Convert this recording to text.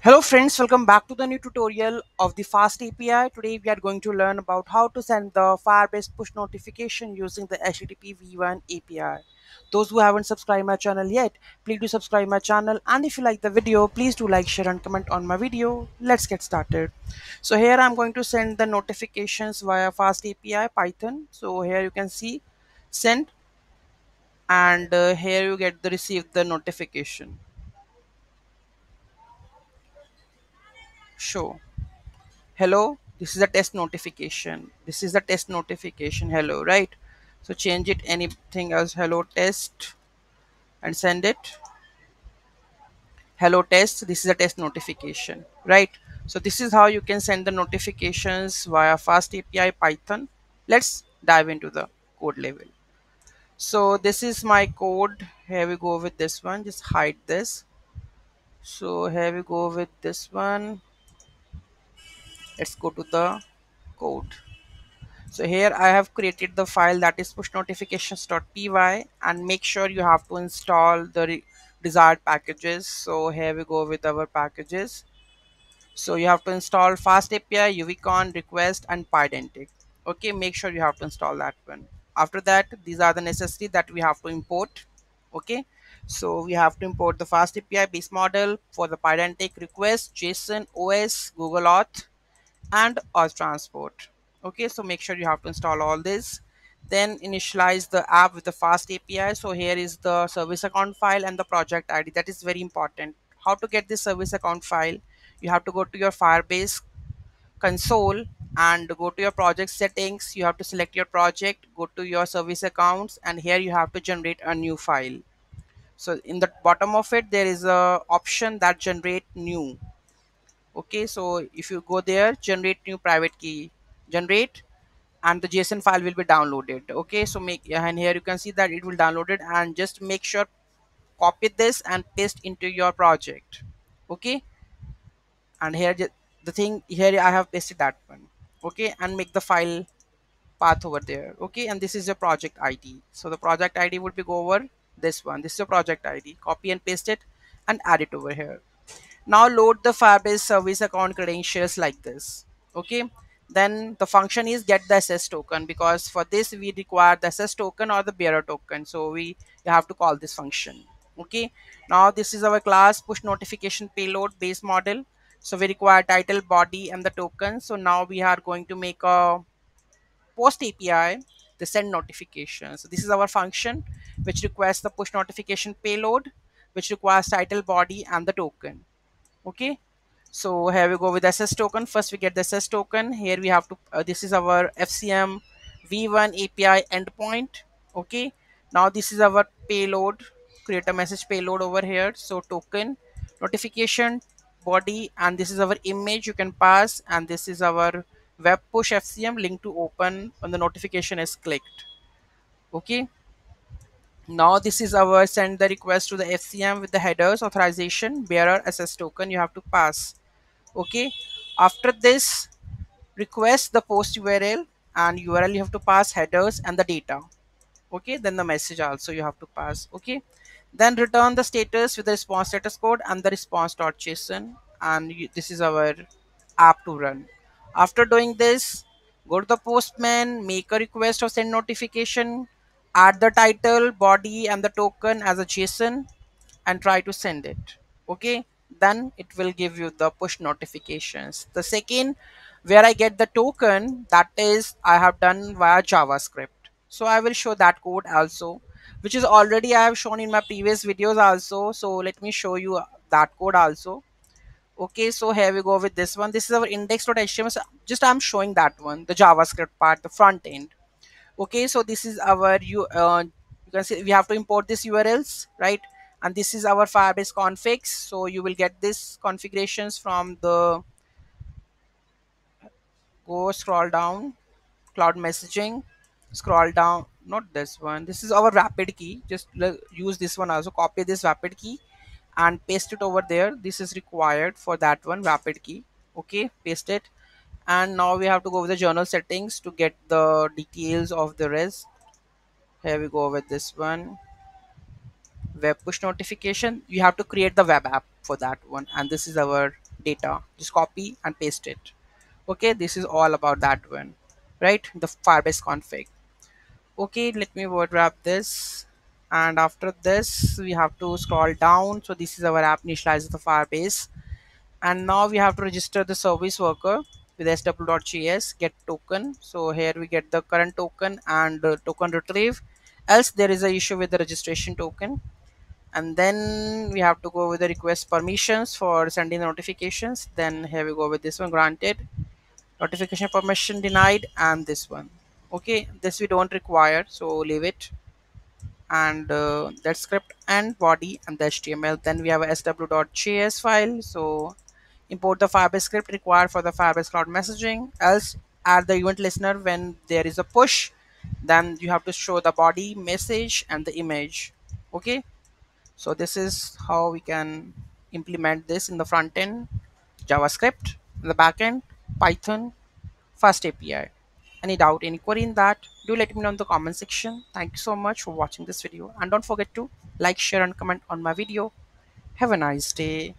Hello friends, welcome back to the new tutorial of the Fast API. Today we are going to learn about how to send the Firebase push notification using the HTTP V1 API. Those who haven't subscribed my channel yet, please do subscribe my channel and if you like the video, please do like, share and comment on my video. Let's get started. So here I'm going to send the notifications via Fast API Python. So here you can see send and uh, here you get the receive the notification. Show. hello this is a test notification. This is a test notification. Hello right? So change it anything else. Hello test. And send it. Hello test. This is a test notification right? So this is how you can send the notifications via fast api python. Let's dive into the code level. So this is my code. Here we go with this one. Just hide this. So here we go with this one let's go to the code. So here I have created the file that is push notifications.py and make sure you have to install the desired packages. So here we go with our packages. So you have to install fast API uvicorn request and pydantic okay make sure you have to install that one. After that these are the necessary that we have to import. Okay so we have to import the fast API base model for the pydantic request JSON OS Google Auth and auth transport. Okay so make sure you have to install all this. Then initialize the app with the fast api so here is the service account file and the project id that is very important. How to get this service account file? You have to go to your firebase console and go to your project settings. You have to select your project go to your service accounts and here you have to generate a new file. So in the bottom of it there is a option that generate new okay so if you go there generate new private key generate and the json file will be downloaded. Okay so make and here you can see that it will download it and just make sure copy this and paste into your project. Okay and here the thing here i have pasted that one. Okay and make the file path over there. Okay and this is your project id so the project id would be go over this one. This is your project id copy and paste it and add it over here now load the firebase service account credentials like this. Okay? Then the function is get the access token because for this we require the access token or the bearer token. So we have to call this function. Okay? Now this is our class push notification payload base model. So we require title body and the token. So now we are going to make a post api the send notification. So this is our function which requires the push notification payload which requires title body and the token okay? So here we go with access token. First we get the access token. Here we have to uh, this is our fcm v1 api endpoint. Okay? Now this is our payload. Create a message payload over here. So token notification body and this is our image you can pass. And this is our web push fcm link to open when the notification is clicked. Okay now this is our send the request to the fcm with the headers authorization bearer access token you have to pass. Okay? After this request the post url and url you have to pass headers and the data. Okay? Then the message also you have to pass. Okay? Then return the status with the response status code and the response.json and you, this is our app to run. After doing this go to the postman make a request or send notification add the title body and the token as a json and try to send it. Okay? Then it will give you the push notifications. The second where i get the token that is i have done via javascript. So i will show that code also which is already i have shown in my previous videos also. So let me show you that code also. Okay? So here we go with this one. This is our index.html so just i'm showing that one the javascript part the front end okay so this is our you uh, you can see we have to import these urls right? And this is our firebase configs. So you will get this configurations from the go scroll down cloud messaging scroll down not this one. This is our VAPID key. Just use this one also. Copy this VAPID key and paste it over there. This is required for that one VAPID key. Okay paste it and now we have to go with the journal settings to get the details of the rest. Here we go with this one. Web push notification. You have to create the web app for that one. And this is our data. Just copy and paste it. Okay this is all about that one. Right? The firebase config. Okay let me word wrap this. And after this we have to scroll down. So this is our app initialize the firebase. And now we have to register the service worker with sw.js get token. So here we get the current token and uh, token retrieve. Else there is a issue with the registration token. And then we have to go with the request permissions for sending the notifications. Then here we go with this one granted. Notification permission denied and this one. Okay this we don't require so leave it. And uh, that script and body and the html then we have a sw.js file. So import the firebase script required for the firebase cloud messaging. Else add the event listener when there is a push. Then you have to show the body message and the image. Okay? So this is how we can implement this in the front end. Javascript the back end. Python fast api any doubt any query in that do let me know in the comment section. Thank you so much for watching this video. And don't forget to like share and comment on my video. Have a nice day